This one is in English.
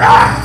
Ah!